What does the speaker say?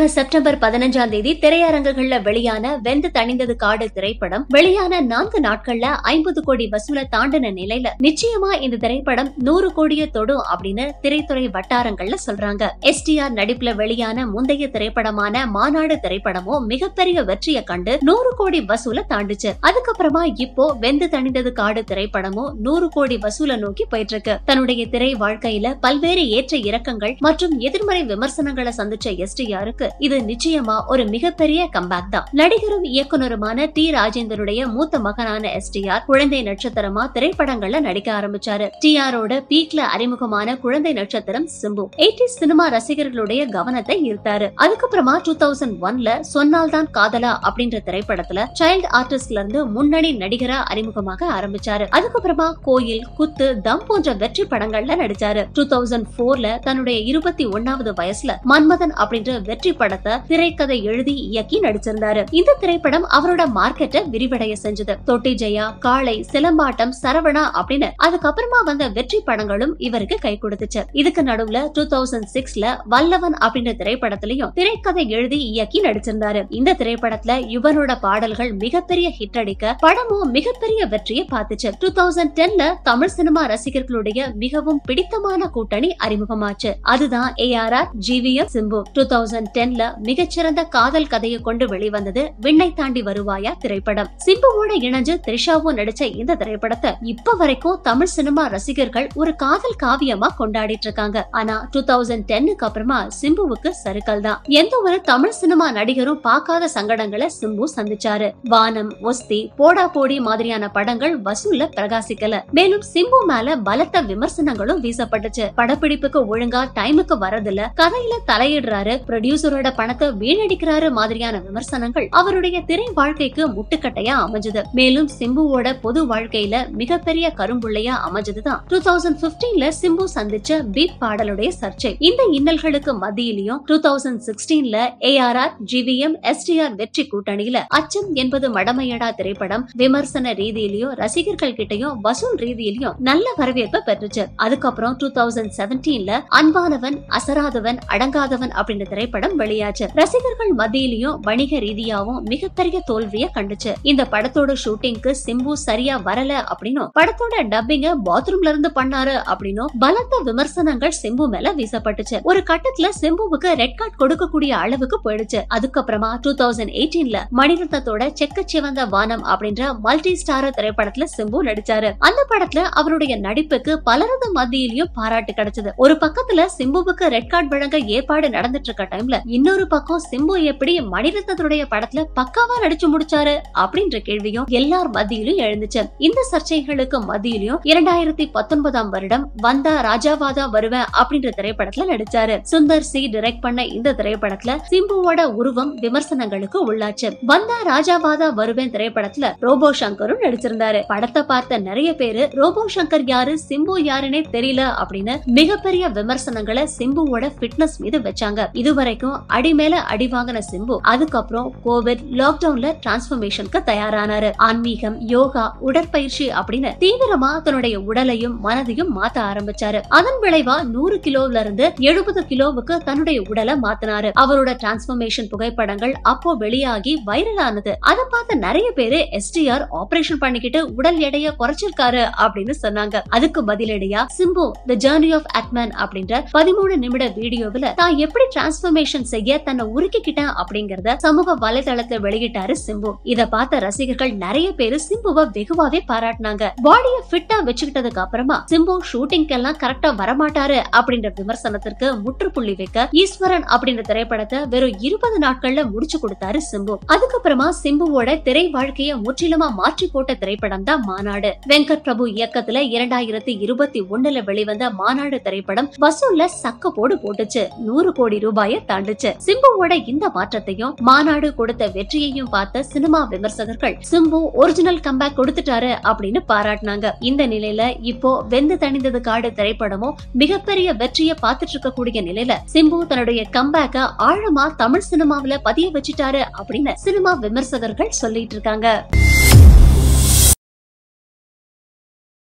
போன செப்டம்பர் பதினஞ்சாம் தேதி திரையரங்குகள்ல வெளியான வெந்து தணிந்தது காடு திரைப்படம் வெளியான நான்கு நாட்கள்ல ஐம்பது கோடி வசூல தாண்டின நிலையில நிச்சயமா இந்த திரைப்படம் நூறு கோடியை தொடும் அப்படின்னு திரைத்துறை வட்டாரங்கள்ல சொல்றாங்க. எஸ்டிஆர் நடிப்புல வெளியான முந்தைய திரைப்படமான மாநாடு திரைப்படமும் மிகப்பெரிய வெற்றியை கண்டு நூறு கோடி வசூல தாண்டுச்சு. அதுக்கப்புறமா இப்போ வெந்து தணிந்தது காடு திரைப்படமும் நூறு கோடி வசூல நோக்கி போயிட்டு இருக்கு தன்னுடைய திரை வாழ்க்கையில பல்வேறு ஏற்ற இறக்கங்கள் மற்றும் எதிர்மறை விமர்சனங்களை சந்திச்ச எஸ்டிஆருக்கு இது நிச்சயமா ஒரு மிகப்பெரிய கம்பேக் தான். நடிகரும் இயக்குனருமான டி ராஜேந்தருடைய மூத்த மகனான எஸ் டி ஆர் குழந்தை நட்சத்திரமா திரைப்படங்கள்ல நடிக்க ஆரம்பிச்சாரு. டி ஆரோட பீக்ல அறிமுகமான குழந்தை நட்சத்திரம் சிம்பு. எயிட்டி சினிமா ரசிகர்களுடைய கவனத்தை ஈர்த்தாரு. அதுக்கப்புறமா டூ தௌசண்ட் ஒன்ல சொன்னால் தான் காதலா அப்படின்ற திரைப்படத்துல சைல்டு ஆர்டிஸ்ட்ல இருந்து முன்னணி நடிகரா அறிமுகமாக ஆரம்பிச்சாரு. அதுக்கப்புறமா கோயில் குத்து தம் போன்ற வெற்றி படங்கள்ல நடிச்சாரு. டூ தௌசண்ட் போர்ல தன்னுடைய இருபத்தி ஒன்னாவது வயசுல மன்மதன் அப்படின்ற வெற்றி திரைப்படத்தை திரைக்கதை எழுதி இயக்கி நடிச்சிருந்தாரு. இந்த திரைப்படம் அவரோட மார்க்கெட்டை விரிவடைய செஞ்சது. தொட்டி ஜெயா காளை சிலம்பாட்டம் சரவணா அப்படின்னு அதுக்கப்புறமா வந்த வெற்றி படங்களும் இவருக்கு கை கொடுத்துச்சு. இதுக்கு நடுவுல டூ தௌசண்ட் சிக்ஸ்ல வல்லவன் அப்படின்ற திரைப்படத்திலையும் திரைக்கதை எழுதி இயக்கி நடிச்சிருந்தாரு. இந்த திரைப்படத்துல யுவனோட பாடல்கள் மிகப்பெரிய ஹிட் அடிக்க படமும் மிகப்பெரிய வெற்றியை பார்த்துச்சு. டூ தௌசண்ட் டென்ல தமிழ் சினிமா ரசிகர்களுடைய மிகவும் பிடித்தமான கூட்டணி அறிமுகமாச்சு. அதுதான் A R R GVM Simbu. Two thousand ten டென்ல மிகச்சிறந்த காதல் கதையை கொண்டு வெளிவந்தது விண்ணை தாண்டி வருவாயா திரைப்படம். சிம்புவோட இணைஞ்சு த்ரிஷாவும் நடிச்ச இந்த திரைப்படத்தை இப்ப வரைக்கும் தமிழ் சினிமா ரசிகர்கள் ஒரு காதல் காவியமா கொண்டாடிட்டு இருக்காங்க. ஆனா டூ தௌசண்ட் டென்னுக்கு அப்புறமா சிம்புவுக்கு சருக்கல் தான். எந்த ஒரு தமிழ் சினிமா நடிகரும் பார்க்காத சங்கடங்களை சிம்பு சந்திச்சாரு. வானம் ஒஸ்தி போடா போடி மாதிரியான படங்கள் வசூல்ல பிரகாசிக்கல. மேலும் சிம்பு மேல பலத்த விமர்சனங்களும் வீசப்பட்டுச்சு. படப்பிடிப்புக்கு ஒழுங்கா டைமுக்கு வரதில்ல கதையில தலையிடுறாரு ப்ரொடியூசரோட பணத்தை வீணடிக்கிறாரு மாதிரியான விமர்சனங்கள் அவருடைய திரை வாழ்க்கைக்கு முட்டுக்கட்டையா அமைஞ்சது. மேலும் சிம்புவோட பொது வாழ்க்கையில மிகப்பெரிய கரும்புள்ளையா அமைஞ்சதுதான். டூ தௌசண்ட் பிப்டீன்ல சிம்பு சந்திச்ச பீப் பாடலுடைய சர்ச்சை. இந்த இன்னல்களுக்கு மத்தியிலையும் டூ தௌசண்ட் சிக்ஸ்டீன்ல ஏஆர்ஆர் ஜிவிஎம் எஸ்டிஆர் வெற்றி கூட்டணியில அச்சம் என்பது மடமையடா திரைப்படம் விமர்சன ரீதியிலையும் ரசிகர்கள் கிட்டயும் வசூல் ரீதியிலையும் நல்ல வரவேற்பை பெற்றுச்சு. அதுக்கப்புறம் டூ தௌசண்ட் செவன்டீன்ல அன்பானவன் அசராதவன் அடங்காதவன் அப்படின்ற திரைப்படம் வெளியாச்சு ரசிகர்கள் மத்தியிலையும் வணிக ரீதியாவும் மிகப்பெரிய தோல்விய கண்டுச்சு. இந்த படத்தோட ஷூட்டிங்க்கு சிம்பு சரியா வரல அப்படின்னும் படத்தோட டப்பிங்க பாத்ரூம்ல இருந்து பண்ணாரு அப்படின்னும் பலத்த விமர்சனங்கள் சிம்பு மேல வீசப்பட்டுச்சு. ஒரு கட்டத்துல சிம்புவுக்கு ரெட் கார்டு கொடுக்கக்கூடிய அளவுக்கு போயிடுச்சு. அதுக்கப்புறமா டூ தௌசண்ட் எயிட்டீன்ல மணிரத்னத்தோட செக்க சிவந்த வானம் அப்படின்ற மல்டி ஸ்டார திரைப்படத்துல சிம்பு நடிச்சாரு. அந்த படத்துல அவருடைய நடிப்புக்கு பலரது மத்தியிலையும் பாராட்டு கிடைச்சது. ஒரு பக்கத்துல சிம்புவுக்கு ரெட் கார்டு வழங்க ஏற்பாடு நடந்துட்டு இருக்க டைம்ல இன்னொரு பக்கம் சிம்பு எப்படி மணிரத்னத்துடைய படத்துல பக்காவா நடிச்சு முடிச்சாரு அப்படின்ற கேள்வியும் எல்லார் மத்தியிலும் எழுந்துச்சு. இந்த சர்ச்சைகளுக்கு மத்தியிலும் இரண்டாயிரத்தி பத்தொன்பதாம் வருடம் வந்தா ராஜாவாதா வருவேன் அப்படின்ற திரைப்படத்துல நடிச்சாரு. சுந்தர் சி டிரெக்ட் பண்ண இந்த திரைப்படத்துல சிம்புவோட உருவம் விமர்சனங்களுக்கு உள்ளாச்சு. வந்தா ராஜாவாதா வருவேன் திரைப்படத்துல ரோபோ சங்கரும் நடிச்சிருந்தாரு. படத்தை பார்த்த நிறைய பேரு ரோபோ சங்கர் யாரு சிம்பு யாருன்னே தெரியல அப்படின்னு மிகப்பெரிய விமர்சனங்களை சிம்புவோட ஃபிட்னஸ் மீது வச்சாங்க. இதுவரைக்கும் அடி மேல அடி வாங்கின சிம்பு அதுக்கப்புறம் கோவிட் லாக்டவுன்ல டிரான்ஸ்பர்மேஷனுக்கு தயாரானாரு. ஆன்மீகம் யோகா உடற்பயிற்சி அப்படின்னு தீவிரமா தன்னுடைய உடலையும் மனதையும் மாத்த ஆரம்பிச்சாரு. அதன் விளைவா நூறு கிலோல இருந்து எழுபது கிலோவுக்கு தன்னுடைய உடலை மாத்தினாரு. அவரோட டிரான்ஸ்பர்மேஷன் புகைப்படங்கள் அப்போ வெளியாகி வைரல் ஆனது அதை பார்த்த நிறைய பேரு எஸ்டிஆர் ஆபரேஷன் பண்ணிக்கிட்டு உடல் எடைய குறைச்சிருக்காரு அப்படின்னு சொன்னாங்க. அதுக்கு பதிலடியா Simbu the journey of Atman அப்படின்ற பதிமூணு நிமிட வீடியோவில் தான் எப்படி டிரான்ஸ்பர்மேஷன் செய்ய தன்னை உருக்கிக்கிட்டேன் அப்படிங்கறத சமூக வலைதளத்துல வெளியிட்டாரு சிம்பு. இத பார்த்த ரசிகர்கள் நிறைய பேரு சிம்புவை வெகுவாவே பாராட்டினாங்க. பாடிய ஃபிட்டா வச்சுக்கிட்டதுக்கு அப்புறமா சிம்பு ஷூட்டிங்க்கு எல்லாம் கரெக்டா வரமாட்டாரு அப்படின்ற விமர்சனத்திற்கு முற்றுப்புள்ளி வைக்க ஈஸ்வரன் அப்படின்ற திரைப்படத்தை வெறும் இருபது நாட்கள்ல முடிச்சு கொடுத்தாரு சிம்பு. அதுக்கப்புறமா சிம்புவோட திரை வாழ்க்கைய முற்றிலுமா மாற்றி போட்ட திரைப்படம் தான் மாநாடு. வெங்கட் பிரபு இயக்கத்துல இரண்டாயிரத்தி இருபத்தி ஒண்ணுல வெளிவந்த மாநாடு திரைப்படம் வசூல்ல சக்க போடு போட்டுச்சு. நூறு கோடி ரூபாயை தாண்டுச்சு. சிம்புவோட இந்த மாற்றத்தையும் மாநாடு கொடுத்த வெற்றியையும் பார்த்த சினிமா விமர்சகர்கள் சிம்பு ஒரிஜினல் கம்பேக் கொடுத்துட்டாரு அப்படின்னு பாராட்டினாங்க. இந்த நிலையில இப்போ வெந்து தணிந்தது காடு திரைப்படமும் மிகப்பெரிய வெற்றியை பார்த்துட்டு இருக்கக்கூடிய நிலையில சிம்பு தன்னுடைய கம்பேக்க ஆழமா தமிழ் சினிமாவில பதிய வச்சுட்டாரு அப்படின்னு சினிமா விமர்சகர்கள் சொல்லிட்டு இருக்காங்க.